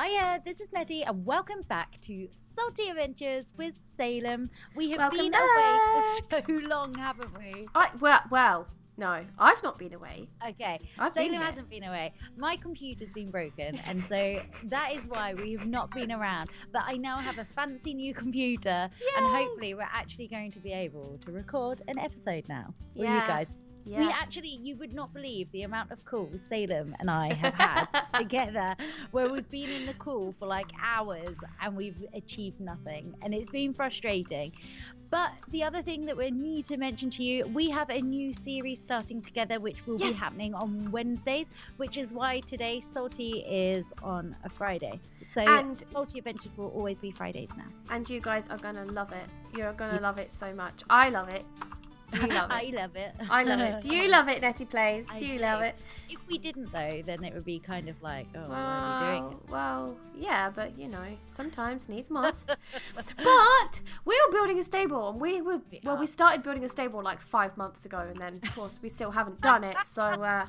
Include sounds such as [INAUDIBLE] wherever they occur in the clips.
Hiya, this is Netty, and welcome back to Salty Adventures with Salem. We have Welcome been away for so long, haven't we? I well, well, no, I've not been away. Okay, I've Salem here. hasn't been away. My computer's been broken, and so that is why we have not been around. But I now have a fancy new computer, and hopefully, we're actually going to be able to record an episode now for Yeah. you guys. Yeah. We actually, you would not believe the amount of calls Salem and I have had [LAUGHS] together where we've been in the call for like hours and we've achieved nothing. And it's been frustrating. But the other thing that we need to mention to you, we have a new series starting together, which will be happening on Wednesdays, which is why today Salty is on a Friday. So And- Salty Adventures will always be Fridays now. and you guys are gonna love it. You're gonna love it so much. I love it. You love [LAUGHS] I it? love it. I love it. [LAUGHS] Do you love it, Netty Plays? I Do you do. love it? If we didn't though, then it would be kind of like, oh, why are we doing Well, well, yeah, but you know, sometimes needs must. [LAUGHS] but we were building a stable, and we were We well, we started building a stable like five months ago, and then of course we still haven't done it. So uh,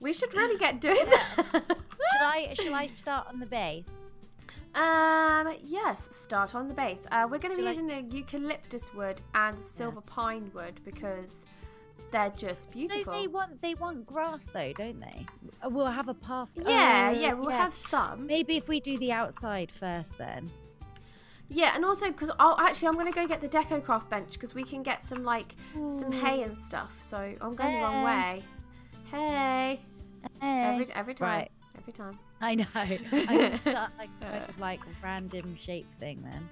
we should really get doing that. Should I should I start on the base? Um, yes, start on the base. Uh, we're going to be using the eucalyptus wood and silver pine wood because they're just No, beautiful. they want they want grass though, don't they? Uh, We'll have a path. yeah, oh, yeah, we'll yeah. have some. Maybe if we do the outside first, then. Yeah, and also because oh, actually, I'm going to go get the Decocraft bench because we can get some like some hay and stuff. So I'm going the wrong way. Hey, every Hey. every time, Right. every time. I know. [LAUGHS] I'm start like kind of [LAUGHS] like random shape thing then.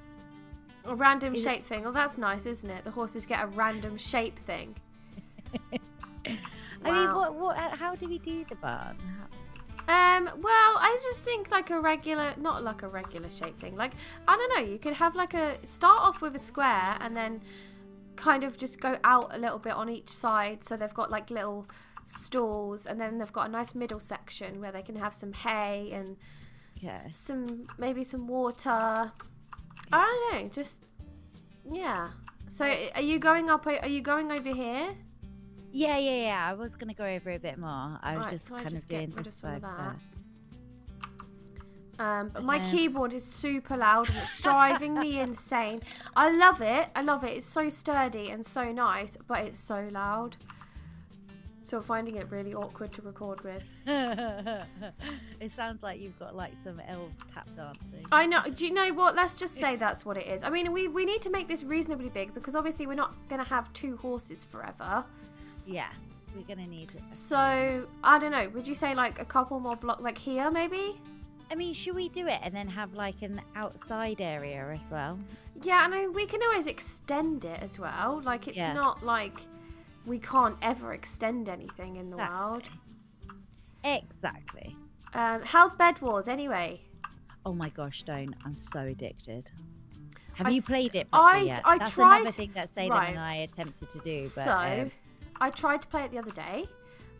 A random Is it- shape thing. Oh, that's nice, isn't it? The horses get a random shape thing. [LAUGHS] I mean, what what? How do we do the barn? How- Um, well, I just think like a regular, not like a regular shape thing. Like, I don't know, you could have like a start off with a square and then kind of just go out a little bit on each side. So they've got like little stalls and then they've got a nice middle section where they can have some hay and Okay. some, maybe some water. I don't know, just, yeah. So are you going up, are you going over here? Yeah, yeah, yeah. I was gonna go over a bit more. I was Alright, just so kind just of doing this of side that. Um, but my keyboard is super loud and it's driving me [LAUGHS] insane. I love it. I love it. It's so sturdy and so nice, but it's so loud. So finding it really awkward to record with. [LAUGHS] it sounds like you've got like some elves tap dancing. I know. Do you know what? Let's just say that's what it is. I mean, we, we need to make this reasonably big because obviously we're not going to have two horses forever. Yeah, we're gonna need it. So, I don't know. Would you say like a couple more block, like here maybe? I mean, should we do it and then have like an outside area as well? Yeah, and I, we can always extend it as well. Like, it's Yeah. not like we can't ever extend anything in the world. Exactly. Um, how's Bed Wars anyway? Oh my gosh, don't! I'm so addicted. Have I you played it? I- yet? I That's tried- another thing that Salem right. and I attempted to do, but so, um, I tried to play it the other day,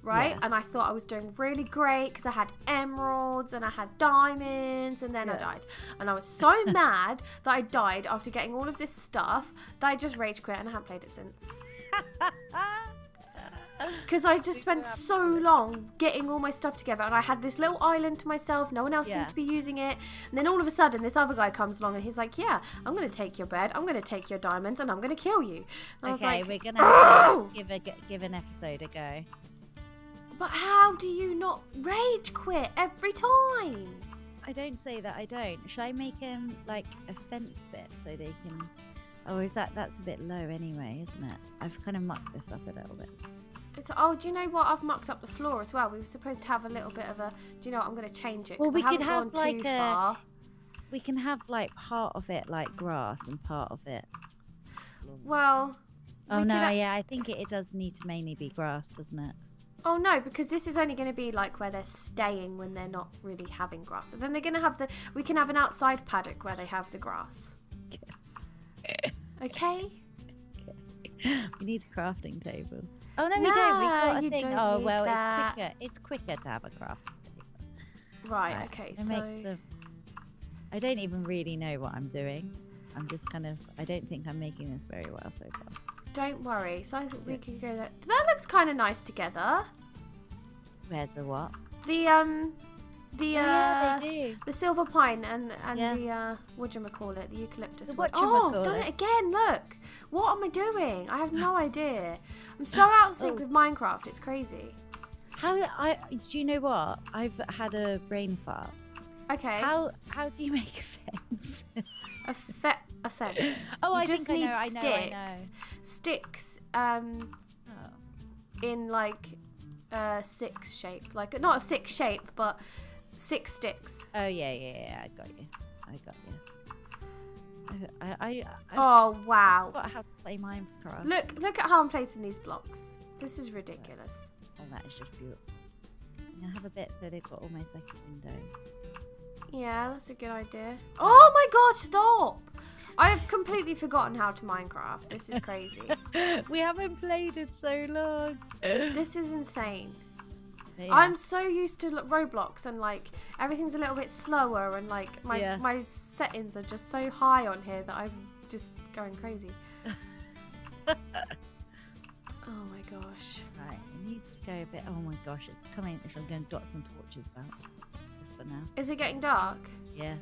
right? Yeah. And I thought I was doing really great because I had emeralds and I had diamonds, and then I died. And I was so [LAUGHS] mad that I died after getting all of this stuff that I just rage quit and I haven't played it since. [LAUGHS] Because I just spent so long getting all my stuff together, and I had this little island to myself. No one else Yeah. seemed to be using it. And then all of a sudden, this other guy comes along, and he's like, "Yeah, I'm gonna take your bed. I'm gonna take your diamonds, and I'm gonna kill you." And I was okay, like, we're gonna "Oh!" to give a give an episode a go. But how do you not rage quit every time? I don't say that I don't. Should I make him like a fence bit so they can? Oh, is that that's a bit low anyway, isn't it? I've kind of mucked this up a little bit. It's, oh, do you know what? I've mucked up the floor as well. We were supposed to have a little bit of a. Do you know what? I'm going to change it Well, we I could gone like, too a- far. We can have like part of it like grass and part of it. Well. Oh we no, yeah, I think it, it does need to mainly be grass, doesn't it? Oh no, because this is only going to be like where they're staying when they're not really having grass. So then they're going to have the. We can have an outside paddock where they have the grass. Okay. [LAUGHS] we need a crafting table. Oh no, we don't. We got a thing. Oh well, that. it's quicker. It's quicker to have a crafting table. Right. Right, Okay. It So. I don't even really know what I'm doing. I'm just kind of. I don't think I'm making this very well so far. Don't worry. So I think we can go there. That looks kind of nice together. Where's the what? The um, The Oh, uh, yeah, they do. the silver pine and and Yeah. the uh, what do you call it? The eucalyptus. The. Oh, I've done it again. Look, what am I doing? I have no [LAUGHS] idea. I'm so out of sync Oh. with Minecraft. It's crazy. How I do you know what? I've had a brain fart. Okay. How how do you make [LAUGHS] a fence? A, fe- a fence. [LAUGHS] Oh, you I just think I need know, I know, sticks. I know. Sticks. Um, Oh. in like a six shape, like not a six shape, but six sticks. Oh yeah, yeah, yeah. I got you. I got you. I I I, I Oh wow! forgot how to play Minecraft. Look, look at how I'm placing these blocks. This is ridiculous. Oh, that is just beautiful. I'm have a bit so they've got almost like a window. Yeah, that's a good idea. Oh my gosh! Stop! I have completely forgotten how to Minecraft. This is crazy. [LAUGHS] we haven't played it so long. this is insane. Yeah. I'm so used to Roblox and like everything's a little bit slower and like my Yeah. my settings are just so high on here that I'm just going crazy. [LAUGHS] oh my gosh. Right, it needs to go a bit. Oh my gosh, it's becoming. If I'm going to dot some torches about. Just for now. Is it getting dark? Yeah.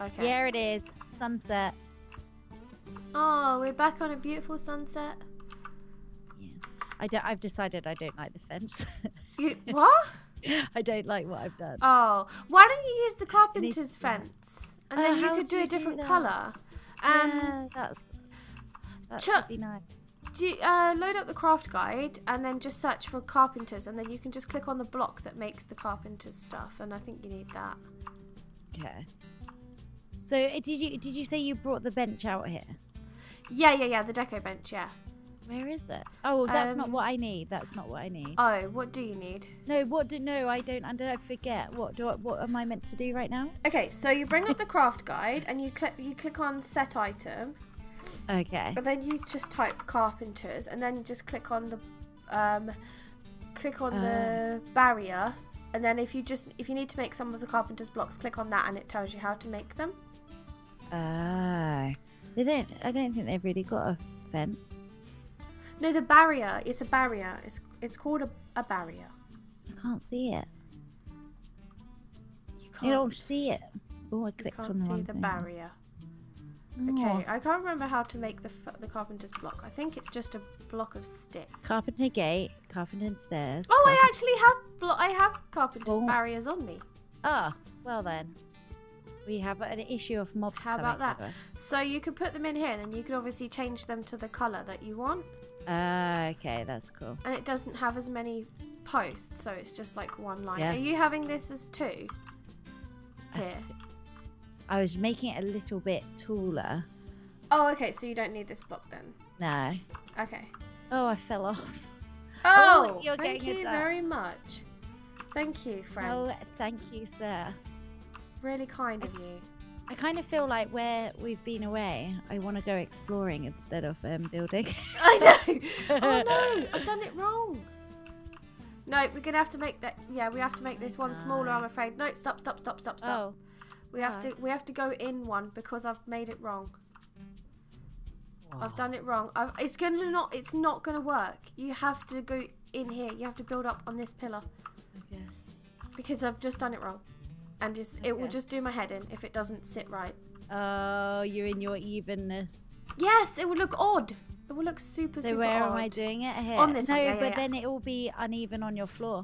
Okay. Here it is. Sunset. Oh, we're back on a beautiful sunset. Yeah. I don't. I've decided I don't like the fence. [LAUGHS] You what? [LAUGHS] I don't like what I've done. Oh, why don't you use the carpenter's fence and Oh, then you could do do a different that? color. Um, yeah, that's. That would be nice. do you, uh, load up the craft guide and then just search for carpenters and then you can just click on the block that makes the carpenter's stuff and I think you need that. Okay. So uh, did you did you say you brought the bench out here? Yeah, yeah, yeah, the deco bench, yeah. Where is it? Oh, that's not Um, what I need. That's not what I need. Oh, what do you need? no, what do no? I don't. I don't forget. What do? I, what am I meant to do right now? Okay, so you bring up the craft guide and you click you click on set item Okay. and then you just type carpenters and then just click on the um click on the barrier and then if you just if you need to make some of the carpenter's blocks click on that and it tells you how to make them. Ah. they don't. I don't think they've really got a fence. No, the barrier It's a barrier. It's it's called a, a barrier. I can't see it. You can't, You don't see it. Oh, I clicked on can't the see the thing. barrier. Oh, Okay, I can't remember how to make the f- the carpenter's block. I think it's just a block of sticks. Carpenter gate, carpenter stairs. Oh, I actually have blo- I have carpenter's Oh. barriers on me. Ah, well then. We have an issue of mobs How about that? us. So you can put them in here, and then you can obviously change them to the color that you want. Ah, okay, that's cool. And it doesn't have as many posts, so it's just like one line. Yeah. Are you having this as two? Here. I was making it a little bit taller. Oh, okay. So you don't need this block then. No. Okay. Oh, I fell off. Oh, Oh, thank you very much. Thank you, friend. Oh, thank you, sir. Really kind of you. I kind of feel like where we've been away, I want to go exploring instead of um, building. [LAUGHS] [LAUGHS] I know. Oh no, [LAUGHS] I've done it wrong. No, we're gonna have to make that. Yeah, we have to make this one smaller. I'm afraid. No, stop, stop, stop, stop, stop. oh, we have to. We have to go in one because I've made it wrong. I've done it wrong. I've, it's gonna not. It's not gonna work. You have to go in here. You have to build up on this pillar Okay. because I've just done it wrong, and just it will just do my head in if it doesn't sit right. Oh, you're in your evenness. Yes, it would look odd. It will look super So super where odd. am I doing it? Here. On this no, yeah, but yeah. then it will be uneven on your floor.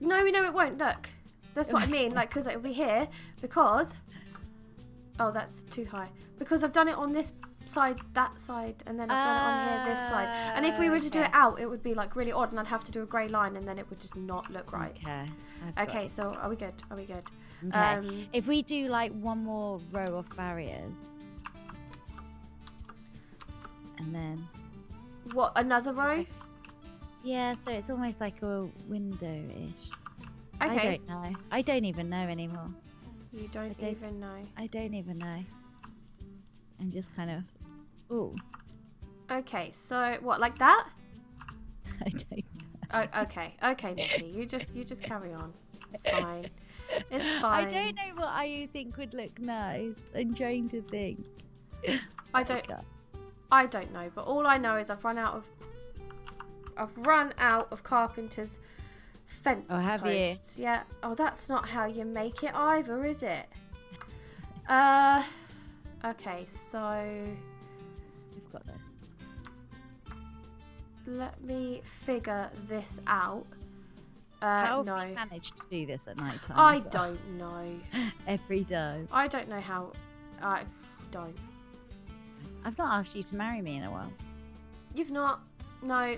No, no, it won't. Look, that's what I mean. Like, because it will be here because. Oh, that's too high. Because I've done it on this side, that side, and then I've done it on here, this side. And if we were to do it out, it would be like really odd, and I'd have to do a grey line, and then it would just not look right. Okay. I've Okay, so are we good? Are we good? Okay. Um, if we do like one more row of barriers, and then what another row? yeah, so it's almost like a window-ish. Okay. I don't know. I don't even know anymore. you don't don't- even know. I don't even know. I'm just kind of. Oh, Okay, so what like that? [LAUGHS] I don't. Know. Oh, okay, okay, Nikki, you just you just carry on. It's [LAUGHS] fine. It's fine. I don't know what I think would look nice. I'm trying to think. I don't. [LAUGHS] I don't know, but all I know is I've run out of I've run out of carpenter's Fence Oh, have you? Yeah. Oh, that's not how you make it either, is it? Uh. Okay, so let me figure this out. Uh, How no. have we managed to do this at night time? I well? don't [LAUGHS] know. Every day. I don't know how. I don't. I've not asked you to marry me in a while. You've not. No.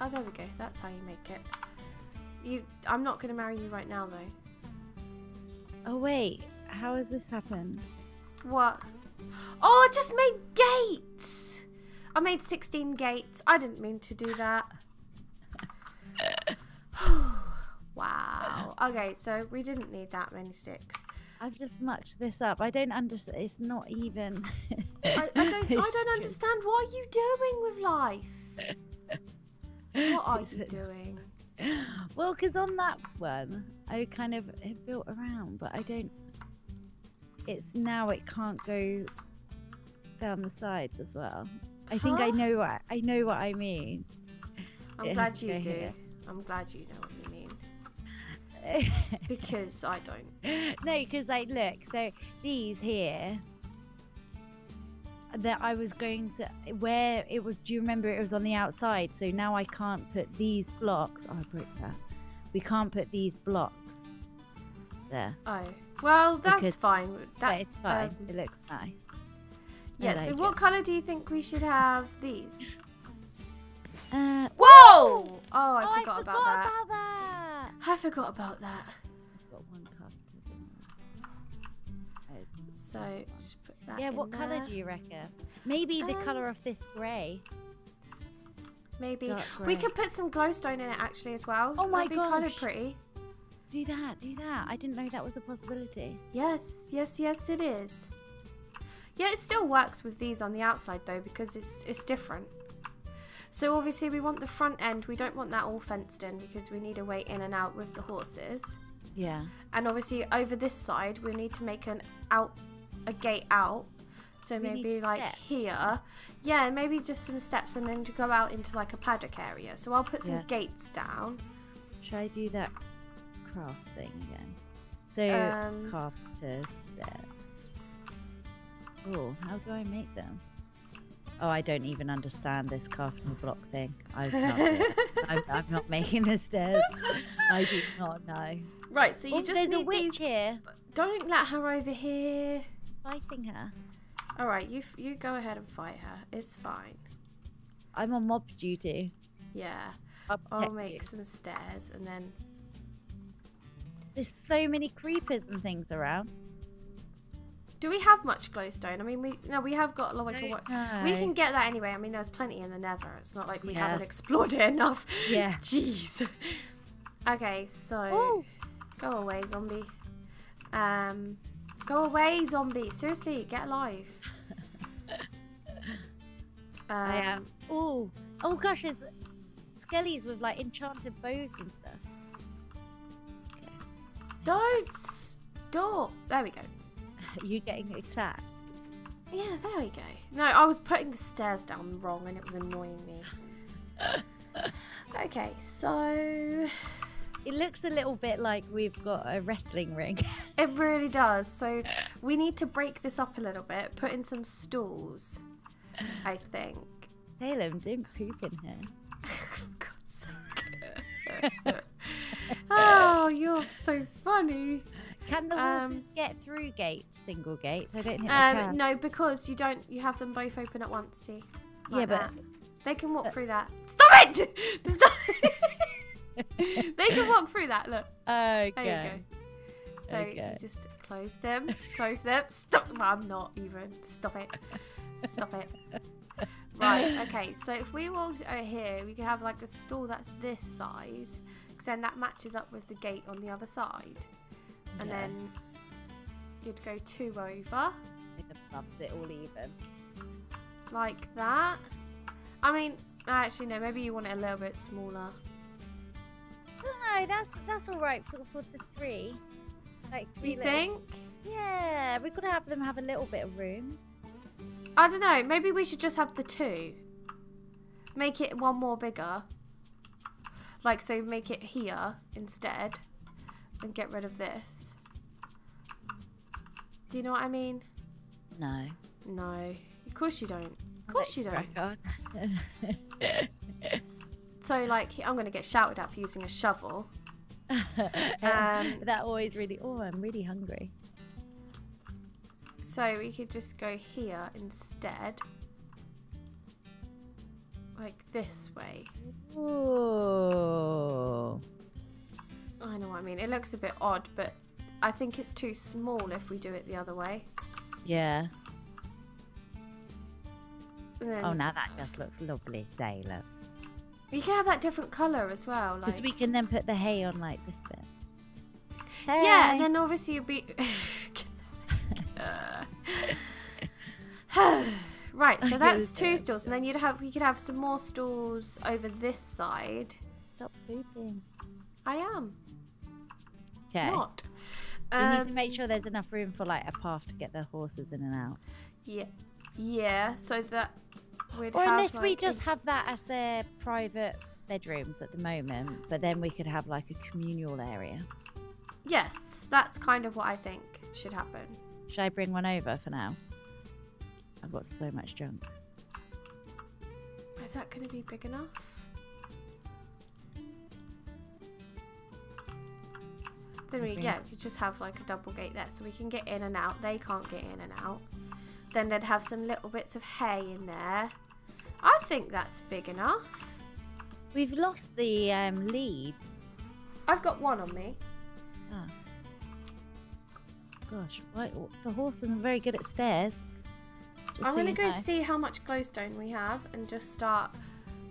Oh, there we go. That's how you make it. You. I'm not going to marry you right now, though. Oh wait, how has this happened? What? Oh, I just made gates. I made 16 gates. I didn't mean to do that. [SIGHS] wow. Okay, so we didn't need that many sticks. I've just mucked this up. I don't understand. It's not even. I, I don't. [LAUGHS] I don't understand. What are you doing with life? What are you [LAUGHS] doing? Well, because on that one, I kind of have built around, but I don't. It's now it can't go down the sides as well. I think I know what I know what I mean. I'm It glad you do. here. I'm glad you know what you mean. [LAUGHS] Because I don't. no, because like, look, so these here that I was going to where it was. Do you remember it was on the outside? So now I can't put these blocks. Oh, I broke that. We can't put these blocks there. Oh. Well, that's Because- fine. But That, it's fine. um, it looks nice. Yeah, so what it. colour do you think we should have these? Uh, Whoa! Oh, I oh, forgot, I about forgot that. about that. I forgot about that. I've got one cup. So, that Yeah, what colour there. do you reckon? Maybe the Um, colour of this grey. Maybe. We could put some glowstone in it actually as well. Oh my That'd be kind of gosh. pretty. Do that, do that. I didn't know that was a possibility. Yes, yes, yes, it is. Yeah, it still works with these on the outside though because it's it's different. So obviously we want the front end. We don't want that all fenced in because we need a way in and out with the horses. Yeah. And obviously over this side we need to make an out a gate out. So We maybe like steps. here. Yeah, maybe just some steps and then to go out into like a paddock area. So I'll put some Yeah. gates down. Should I do that craft thing again? So, Um, carpenter's steps. Oh, how do I make them? Oh, I don't even understand this carpenter block thing. I've not, I'm, [LAUGHS] I'm not making the stairs. I do not know. Right, so you oh, just there's a need witch these. here Don't let her over here. fighting her. All right, you you go ahead and fight her. It's fine. I'm on mob duty. Yeah, I'll I'll make you. some stairs and then. There's so many creepers and things around. Do we have much glowstone? I mean, we no, we have got like a what. We can get that anyway. I mean, there's plenty in the Nether. It's not like we Yeah. haven't explored it enough. [LAUGHS] Yeah. Jeez. Okay, so Oh, go away, zombie. Um, go away, zombie. Seriously, get alive. [LAUGHS] Um, I am. Oh, oh gosh, there's skellies with like enchanted bows and stuff. Don't stop. There we go. You getting attacked? Yeah, there we go. No, I was putting the stairs down wrong and it was annoying me. [LAUGHS] okay, so It looks a little bit like we've got a wrestling ring. [LAUGHS] it really does. So we need to break this up a little bit, put in some stools, I think. Salem, don't poop in here. For [LAUGHS] God's sake. oh, you're so funny. Can the Um, horses get through gates, single gates? I don't think Um, no, because you don't. You have them both open at once. See? yeah, but that. They can walk but- through that. Stop it! [LAUGHS] Stop. [LAUGHS] they can walk through that. Look. okay. There you go. So Okay. you just close them, close them. Stop. Well, I'm not even. Stop it. Stop it. Right. [LAUGHS] Okay. So if we walked over here, we could have like a stall that's this size, because then that matches up with the gate on the other side, and Yeah. then you'd go two over loves it all even. like that. I mean, I actually no. Maybe you want it a little bit smaller. No, that's that's all right for, for the three. Like three. You little- think? Yeah, we could have them have a little bit of room. I don't know. Maybe we should just have the two. Make it one more bigger. Like, so make it here instead and get rid of this. Do you know what I mean? No. No. Of course you don't. Of course you don't. So, like, I'm going to get shouted at for using a shovel. [LAUGHS] Um, that always really. Oh, I'm really hungry. So we could just go here instead. Like this way. Oh. I know what I mean. It looks a bit odd, but I think it's too small if we do it the other way. Yeah. Then Oh, now that just looks lovely, Sailor. You can have that different colour as well. Because Like, we can then put the hay on like this bit. yeah, and then obviously you'd be. [LAUGHS] [SIGHS] right, so [LAUGHS] that's two it. stalls, and then you'd have we could have some more stalls over this side. Stop pooping. I am Okay. not. We need to Um, make sure there's enough room for like a path to get the horses in and out. Yeah, yeah. So that we'd Or have. unless we like, a- just have that as their private bedrooms at the moment, but then we could have like a communal area. Yes, that's kind of what I think should happen. Should I bring one over for now? I've got so much junk. Is that going to be big enough? Then we, yeah, we just have like a double gate there so we can get in and out. They can't get in and out. Then they'd have some little bits of hay in there. I think that's big enough. We've lost the um, leads. I've got one on me. Ah. Gosh, why, the horse isn't very good at stairs. Just I'm so going to go know. see how much glowstone we have and just start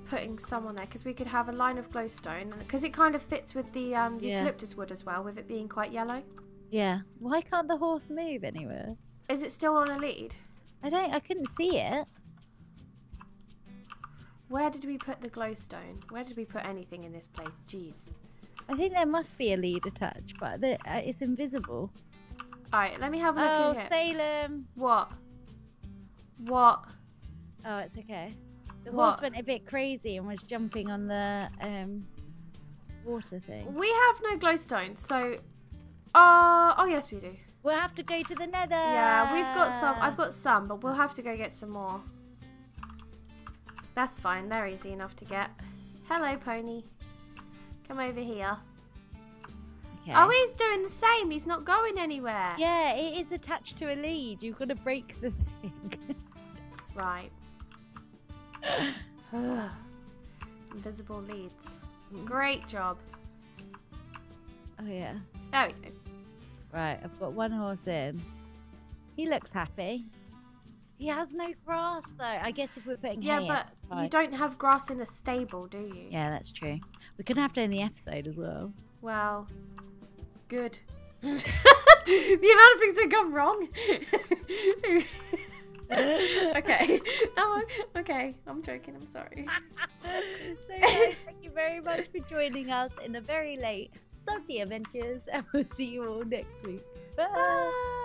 putting some on there because we could have a line of glowstone because it kind of fits with the um, Yeah. eucalyptus wood as well with it being quite yellow. Yeah. Why can't the horse move anywhere? Is it still on a lead? I don't. I couldn't see it. Where did we put the glowstone? Where did we put anything in this place? Jeez. I think there must be a lead attached, but the, uh, it's invisible. Alright, let me have a look Oh. Salem. What? What? Oh, it's okay. The What? horse went a bit crazy and was jumping on the um water thing. We have no glowstone, so. Uh, oh, yes, we do. We'll have to go to the nether. Yeah, we've got some. I've got some, but we'll have to go get some more. That's fine. They're easy enough to get. Hello, pony. Come over here. Okay. Oh, he's doing the same. He's not going anywhere. Yeah, it is attached to a lead. You've got to break the thing. [LAUGHS] Right. [SIGHS] Invisible leads. Great job. oh yeah. There we go. Right, I've got one horse in. He looks happy. He has no grass though. I guess if we're putting Yeah, hay but outside. you don't have grass in a stable, do you? Yeah, that's true. We're gonna have to end the episode as well. Well, good. [LAUGHS] the amount of things that gone wrong. [LAUGHS] okay. [LAUGHS] Oh, okay. I'm joking. I'm sorry. so guys, thank you very much for joining us in the very late salty adventures, and we'll see you all next week. Bye. Bye.